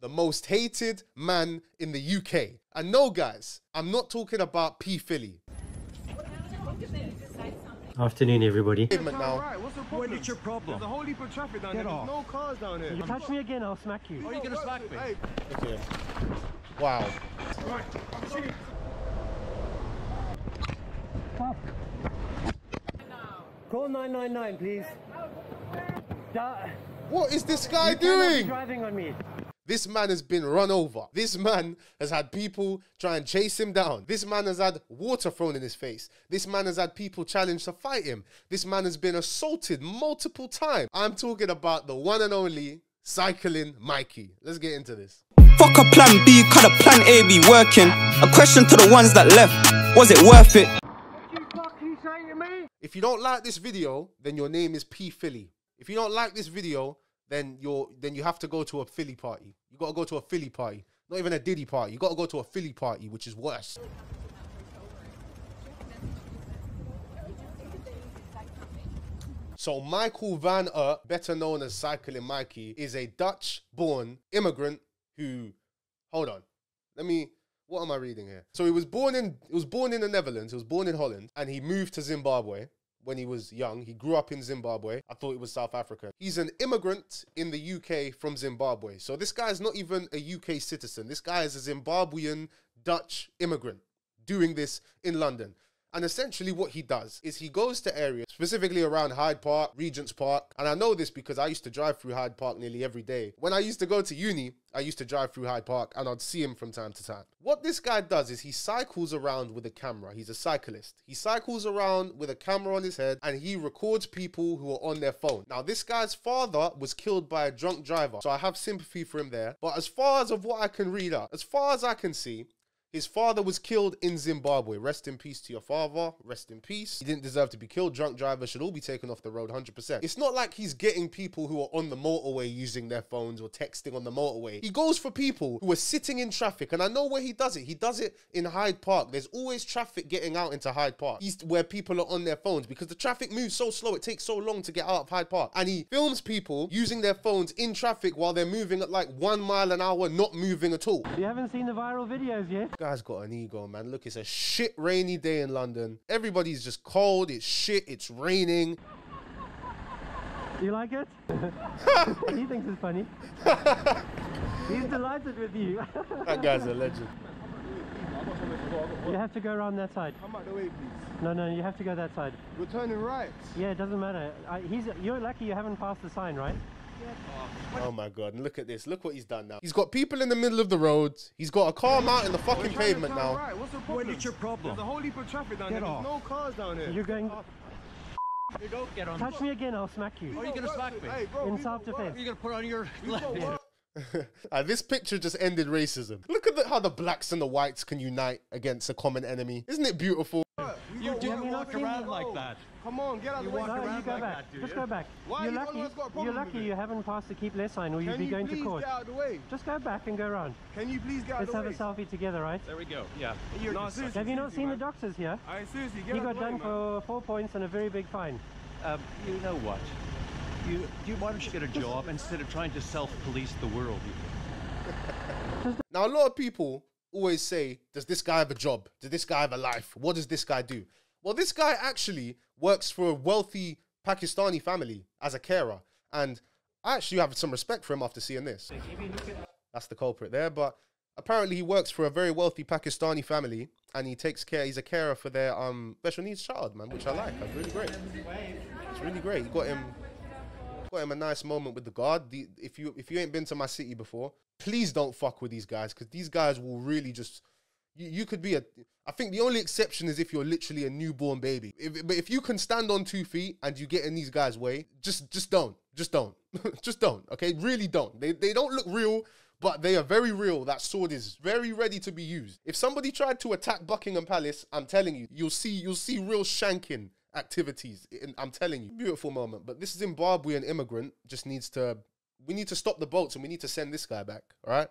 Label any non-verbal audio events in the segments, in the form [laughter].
the most hated man in the UK. And no, guys, I'm not talking about P. Filly. Afternoon, everybody. Pavement now. Right, what's the problem? What is your problem? There's a whole heap of traffic down Get here. off. There's no cars down here. You touch me again, I'll smack you. Are you gonna smack me? Hey, Look at him. Wow. Call 999, please. Da- What is this guy you cannot be doing? driving on me. This man has been run over. This man has had people try and chase him down. This man has had water thrown in his face. This man has had people challenge to fight him. This man has been assaulted multiple times. I'm talking about the one and only cycling Mikey. Let's get into this. Fuck a plan B, cut a plan A be working. A question to the ones that left, was it worth it? What you fuck you saying to me? If you don't like this video, then your name is P Filly. If you don't like this video, then you're then you have to go to a Filly party. You gotta go to a Filly party. Not even a Diddy party. You gotta go to a Filly party, which is worse. So Michael Van Erp, better known as Cycling Mikey, is a Dutch-born immigrant who hold on. Let me what am I reading here? So he was born in he was born in the Netherlands, he was born in Holland, and he moved to Zimbabwe when he was young. He grew up in Zimbabwe. I thought it was South Africa. He's an immigrant in the UK from Zimbabwe. So this guy is not even a UK citizen. This guy is a Zimbabwean Dutch immigrant doing this in London. And essentially, what he does is he goes to areas, specifically around Hyde Park, Regent's Park. And I know this because I used to drive through Hyde Park nearly every day. When I used to go to uni, I used to drive through Hyde Park and I'd see him from time to time. What this guy does is he cycles around with a camera. He's a cyclist. He cycles around with a camera on his head and he records people who are on their phone. Now, this guy's father was killed by a drunk driver. So I have sympathy for him there. But as far as of what I can read up, as far as I can see, his father was killed in Zimbabwe. Rest in peace to your father. Rest in peace. He didn't deserve to be killed. Drunk drivers should all be taken off the road 100%. It's not like he's getting people who are on the motorway using their phones or texting on the motorway. He goes for people who are sitting in traffic. And I know where he does it. He does it in Hyde Park. There's always traffic getting out into Hyde Park. East where people are on their phones because the traffic moves so slow. It takes so long to get out of Hyde Park. And he films people using their phones in traffic while they're moving at like one mile an hour, not moving at all. You haven't seen the viral videos yet? Guy's got an ego, man. Look, it's a shit rainy day in London. Everybody's just cold. It's shit. It's raining. You like it? [laughs] he thinks it's funny. [laughs] He's delighted with you. [laughs] That guy's a legend. you have to go around that side. come out the way, please. No, no, you have to go that side. We're turning right. Yeah, it doesn't matter. I, he's, you're lucky you haven't passed the sign, right? Oh my god, and look at this. Look what he's done now. He's got people in the middle of the road. He's got a car out in the fucking pavement now. Right. What's the problem? What is your problem? There's a whole heap of traffic down Get here. off. There's no cars down here. You're going. You don't get on. Touch me again, I'll smack you. Are you gonna smack me? Hey, bro, In self-defense. work. You're gonna put on your left. [laughs] Uh, this picture just ended racism. Look at the, how the blacks and the whites can unite against a common enemy. Isn't it beautiful? We You got do work. not walk seen around the like that. Come on, get out You the way. walk No, you go like back. that, Just you? go back. Why you're lucky. one that's got a You're lucky you haven't passed the keep less sign, or you'd Can be you going to please court. get out of the way? Just go back and go around. Can you please get out Let's of have a selfie together, right? There we go. Yeah. No, seriously, Have you not seriously, seen the doctors here? I seriously get He out got of the way, done for four points and a very big fine. Um, you know what? You, you why don't you get a job instead of trying to self-police the world? [laughs] Now, a lot of people always say, Does this guy have a job? Does this guy have a life? What does this guy do? Well, this guy actually works for a wealthy Pakistani family as a carer. And I actually have some respect for him after seeing this. That's the culprit there. But apparently, he works for a very wealthy Pakistani family and he takes care, he's a carer for their um, special needs child, man, which I like. That's really great. It's really great. You got him got him a nice moment with the guard. The, if you if you ain't been to my city before, please don't fuck with these guys because these guys will really just. You, you could be a. I think the only exception is if you're literally a newborn baby. If, but if you can stand on two feet and you get in these guys' way, just just don't, just don't, [laughs] just don't. Okay, really don't. They they don't look real. But they are very real. That sword is very ready to be used. If somebody tried to attack Buckingham Palace, I'm telling you, you'll see you'll see real shanking activities. I'm telling you, beautiful moment. But this Zimbabwean immigrant just needs to. We need to stop the boats and we need to send this guy back. All right.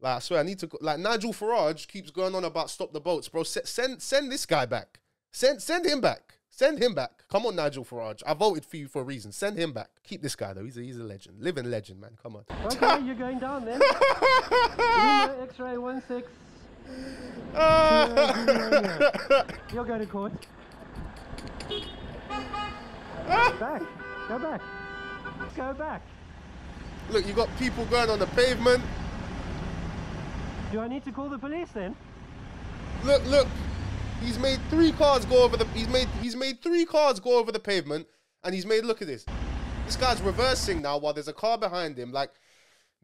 Like I swear, I need to. go- Like Nigel Farage keeps going on about stop the boats, bro. Se- Send send this guy back. Send send him back. Send him back. Come on, Nigel Farage. I voted for you for a reason. Send him back. Keep this guy though. He's a, he's a legend, living legend, man. Come on. Okay, you're going down then. [laughs] X-ray one six. [laughs] You'll go to court. back. Go back. Go back. Look, you've got people going on the pavement. Do I need to call the police then? Look, look. He's made three cars go over the. He's made. He's made three cars go over the pavement, and he's made. Look at this. This guy's reversing now while there's a car behind him. Like,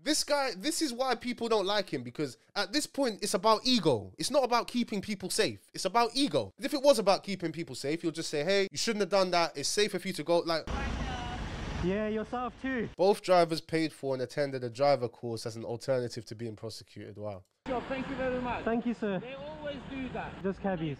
this guy. This is why people don't like him because at this point it's about ego. It's not about keeping people safe. It's about ego. If it was about keeping people safe, you'll just say, "Hey, you shouldn't have done that. It's safer for you to go." Like, Yeah, yourself too. both drivers paid for and attended a driver course as an alternative to being prosecuted. Wow. Job, thank you very much. Thank you, sir. They always do that. Just cabbies.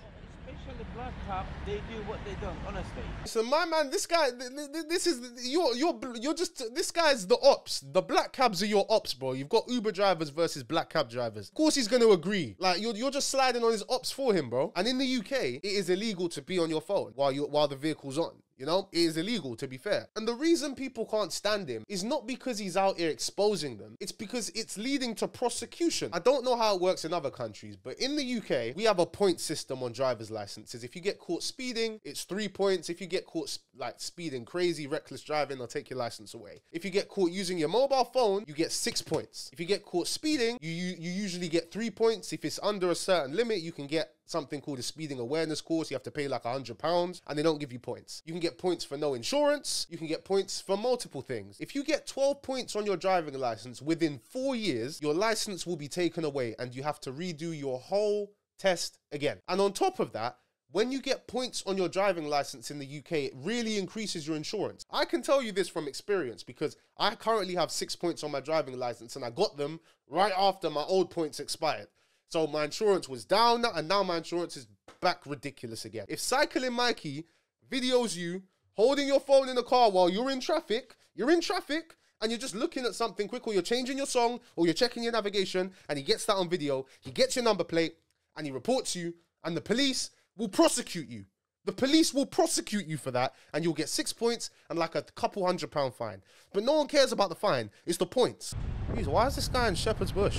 Especially black cab, they do what they don't, honestly. So my man, this guy, th- th- th- this is you're you're you're just this guy's the ops. The black cabs are your ops, bro. You've got Uber drivers versus black cab drivers. Of course, he's gonna agree. Like you're you're just sliding on his ops for him, bro. And in the UK, it is illegal to be on your phone while you while the vehicle's on. You know, it is illegal to be fair. And the reason people can't stand him is not because he's out here exposing them. It's because it's leading to prosecution. I don't know how it works in other countries, but in the UK, we have a point system on driver's licenses. If you get caught speeding, it's three points. If you get caught like speeding crazy, reckless driving, they'll take your license away. If you get caught using your mobile phone, you get six points. If you get caught speeding, you you, usually get three points. If it's under a certain limit, you can get something called a speeding awareness course. You have to pay like a hundred pounds and they don't give you points. You can get points for no insurance. You can get points for multiple things. If you get 12 points on your driving license within four years, your license will be taken away and you have to redo your whole test again. And on top of that, when you get points on your driving license in the UK, it really increases your insurance. I can tell you this from experience because I currently have six points on my driving license and I got them right after my old points expired. So my insurance was down and now my insurance is back ridiculous again. If Cycling Mikey videos you holding your phone in the car while you're in traffic, you're in traffic and you're just looking at something quick or you're changing your song or you're checking your navigation and he gets that on video, he gets your number plate and he reports you and the police will prosecute you. The police will prosecute you for that, and you'll get six points and like a couple hundred pound fine. But no one cares about the fine, it's the points. Jeez, why is this guy in Shepherd's Bush?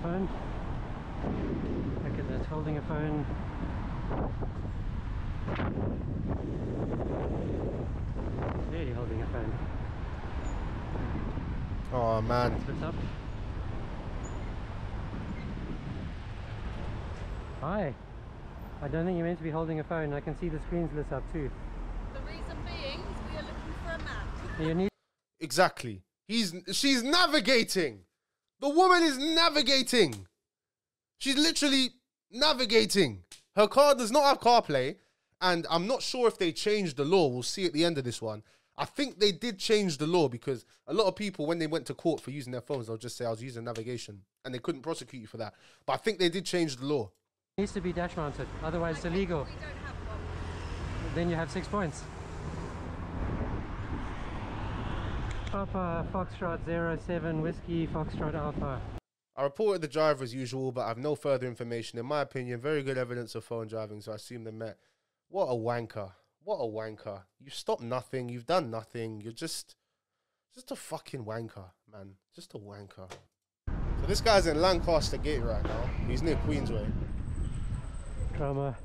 She's on phone. Look at that, holding a phone. Clearly holding a phone. Oh man. What's up? Hi. I don't think you're meant to be holding a phone. I can see the screens lit up too. The reason being is we are looking for a map. You need Exactly. He's she's navigating. The woman is navigating. She's literally navigating. Her car does not have CarPlay, and I'm not sure if they changed the law. We'll see at the end of this one. I think they did change the law because a lot of people, when they went to court for using their phones, they'll just say I was using navigation, and they couldn't prosecute you for that. But I think they did change the law. It needs to be dash mounted, otherwise it's illegal. We don't have one. Then you have six points. Papa Foxtrot 07 Whiskey Foxtrot Alpha. I reported the driver as usual, but I have no further information. In my opinion, very good evidence of phone driving, so I assume they met. What a wanker. What a wanker. You've stopped nothing. You've done nothing. You're just, just a fucking wanker, man. Just a wanker. So this guy's in Lancaster Gate right now. He's near Queensway. Drama.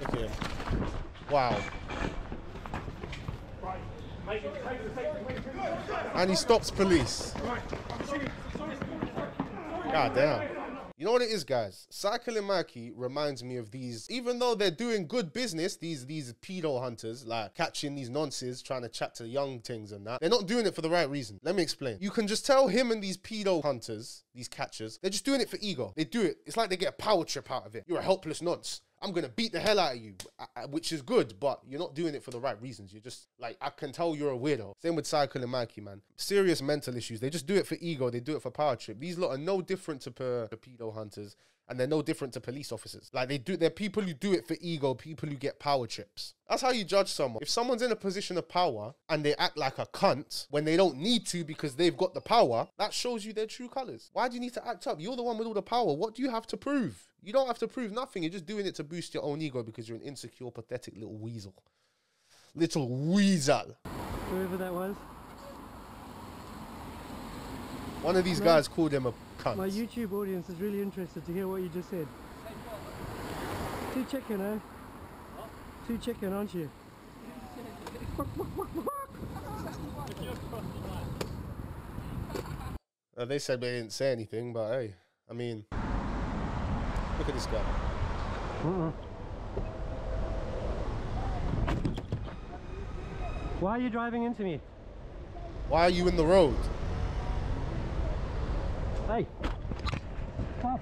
Look at him. Wow. And he stops police. God damn. You know what it is, guys? Mikey reminds me of these, even though they're doing good business, these these pedo hunters, like catching these nonces, trying to chat to young things and that, they're not doing it for the right reason. Let me explain. You can just tell him and these pedo hunters, these catchers, they're just doing it for ego. They do it. It's like they get a power trip out of it. You're a helpless nonce. I'm gonna beat the hell out of you, uh, uh, which is good, but you're not doing it for the right reasons. You're just like I can tell you're a weirdo. Same with Cycling Mikey, man. Serious mental issues. They just do it for ego. They do it for power trip. These lot are no different to per, pedo hunters. And they're no different to police officers. Like they do, they're people who do it for ego, people who get power trips. That's how you judge someone. If someone's in a position of power and they act like a cunt when they don't need to because they've got the power, that shows you their true colors. Why do you need to act up? You're the one with all the power. What do you have to prove? You don't have to prove nothing. You're just doing it to boost your own ego because you're an insecure, pathetic little weasel. Little weasel. Whoever that was. One of these guys called him a My YouTube audience is really interested to hear what you just said. Too chicken, eh? Too chicken, aren't you? Uh, they said they didn't say anything, but hey, I mean, look at this guy. Why are you driving into me? Why are you in the road? Hey! Stop!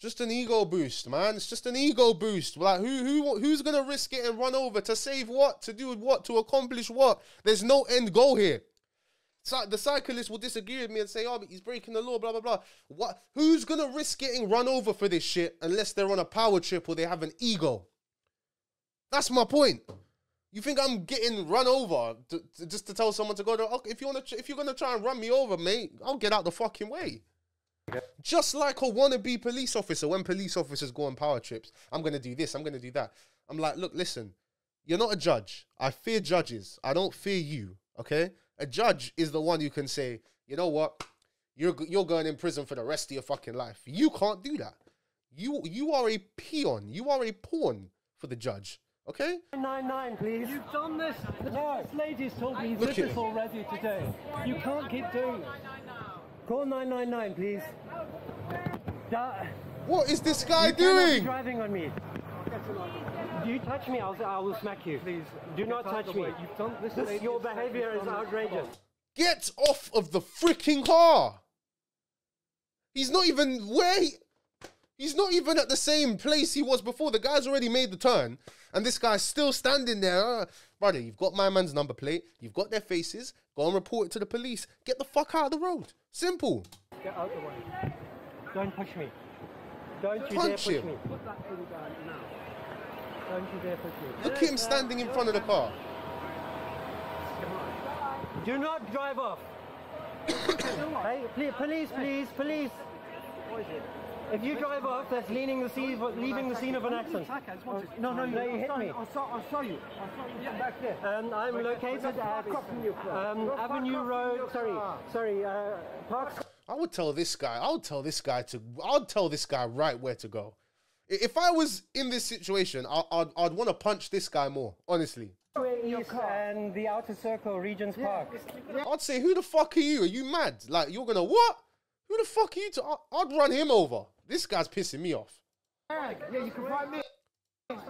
Just an ego boost, man. It's just an ego boost. Like who who who's gonna risk it and run over to save what? To do what? To accomplish what? There's no end goal here. So the cyclist will disagree with me and say, "Oh, but he's breaking the law." Blah blah blah. What? Who's gonna risk getting run over for this shit unless they're on a power trip or they have an ego? That's my point. You think I'm getting run over to, to- just to tell someone to go? To, okay, if you wanna, if you're gonna try and run me over, mate, I'll get out the fucking way. Just like a wannabe police officer, when police officers go on power trips, I'm gonna do this, I'm gonna do that. I'm like, look, listen, you're not a judge. I fear judges. I don't fear you. Okay, a judge is the one who can say, you know what, you're you're going in prison for the rest of your fucking life. You can't do that. You you are a peon. You are a pawn for the judge. Okay. 999, please. You've done this. No. This lady's told me you Look did this already today. You can't keep doing it. Call 999, please. Da- What is this guy you cannot be doing? driving on me. Do you touch me, I'll, I will smack you. Please. Do not touch me. You've done this. your behavior is outrageous. Get off of the freaking car. He's not even where he, he's not even at the same place he was before. The guy's already made the turn, and this guy's still standing there. Uh, brother, you've got my man's number plate, you've got their faces, go and report it to the police. Get the fuck out of the road. Simple. Get out the way. Don't push me. Don't you dare push me. Punch push him. me. Don't you dare push me. Look at him standing in front of the car. Come on. Do not drive off. [coughs] hey, please, police, please, police. If you drive off, that's leaning the scene, leaving the scene of an accident. No, no, no, you hit me. I'll show, I'll show you. I'll show you from back there. Um, I'm located at um, Avenue Road. Sorry, sorry, uh, Park. I would tell this guy. I would tell this guy to. I'd tell this guy right where to go. If I was in this situation, I, I'd I'd want to punch this guy more. Honestly, East and the Outer Circle, Regent's Park. I'd say, who the fuck are you? Are you mad? Like you're gonna what? Who the fuck are you? To, I'd run him over. This guy's pissing me off. Yeah, you can find me.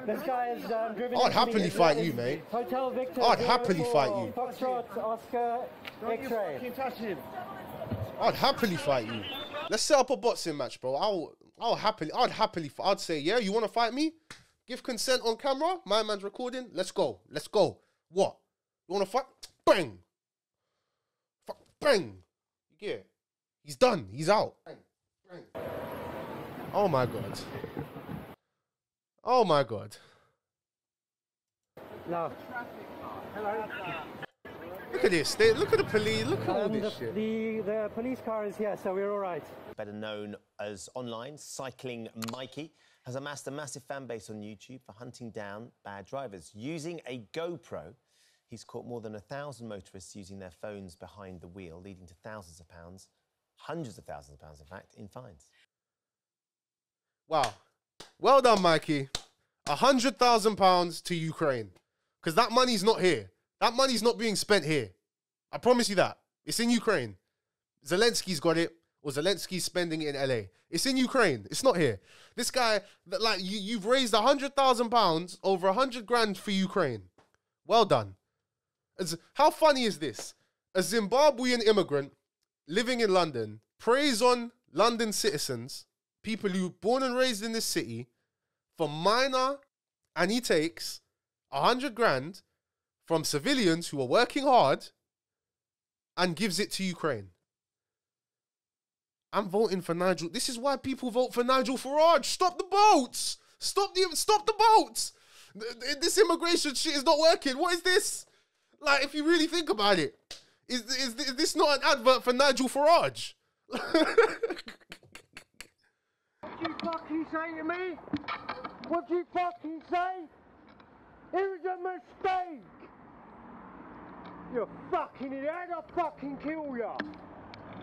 This guy is um, driven. I'd happily me. fight you, mate. Hotel Victor. I'd happily fight you. Foxtrot, Oscar, Don't you X-ray. fucking touch him. I'd happily fight you. Let's set up a boxing match, bro. I'll I'll happily. I'd happily. f- I'd say, yeah. You want to fight me? Give consent on camera. My man's recording. Let's go. Let's go. What? You want to fight? Bang. Fuck. Bang. You get it? He's done. He's out. Bang. Bang. Oh my god. Oh my god. No. Look at this. They, look at the police. Look at all Um, this the, shit. the the police car is here, so we're all right. better known as online Cycling Mikey, has amassed a massive fan base on YouTube for hunting down bad drivers. Using a GoPro, he's caught more than a thousand motorists using their phones behind the wheel, leading to thousands of pounds, hundreds of thousands of pounds, in fact, in fines. Wow. Well done, Mikey. A hundred thousand pounds to Ukraine. Because that money's not here. That money's not being spent here. I promise you that. It's in Ukraine. Zelensky's got it, or Zelensky's spending it in LA. It's in Ukraine. It's not here. This guy, like, you, you've raised a hundred thousand pounds, over a hundred grand for Ukraine. Well done. As, how funny is this? A Zimbabwean immigrant living in London preys on London citizens, people who born and raised in this city, for minor, and he takes a hundred grand from civilians who are working hard and gives it to Ukraine. I'm voting for Nigel. This is why people vote for Nigel Farage. Stop the boats. Stop the stop the boats. Th- th- This immigration shit is not working. What is this? Like, if you really think about it, is is, is this not an advert for Nigel Farage? [laughs] What you fucking say to me? What you fucking say? It was a mistake. You fucking idiot. How'd I fucking kill you?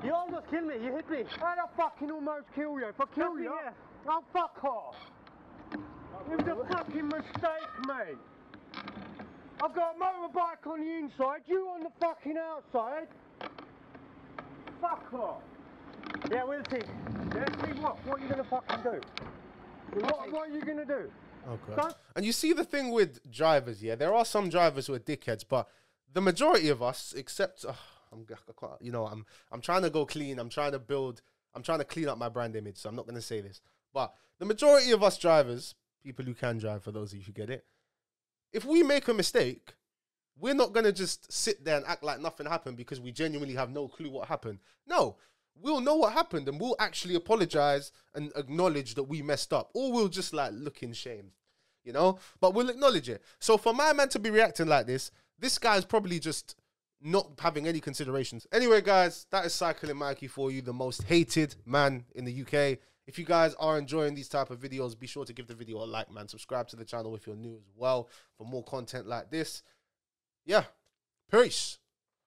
You almost killed me. You hit me. How'd I fucking almost kill you? If I kill you, oh fuck off. It was a fucking mistake, mate. I've got a motorbike on the inside, you on the fucking outside. Fuck off. Yeah, we'll see. Yeah, see what? What are you gonna fucking do? What, what are you gonna do? Okay. And you see the thing with drivers, yeah, there are some drivers who are dickheads, but the majority of us, except uh, I'm, g- I can't- you know, I'm I'm trying to go clean. I'm trying to build. I'm trying to clean up my brand image, so I'm not going to say this. But the majority of us drivers, people who can drive, for those of you who get it, if we make a mistake, we're not going to just sit there and act like nothing happened because we genuinely have no clue what happened. No, we'll know what happened and we'll actually apologize and acknowledge that we messed up, or we'll just like look in shame, you know. But we'll acknowledge it. So for my man to be reacting like this, this guy's probably just not having any considerations. Anyway, guys, that is Cycling Mikey for you, the most hated man in the UK. If you guys are enjoying these type of videos, be sure to give the video a like, man. Subscribe to the channel if you're new as well for more content like this. Yeah, peace.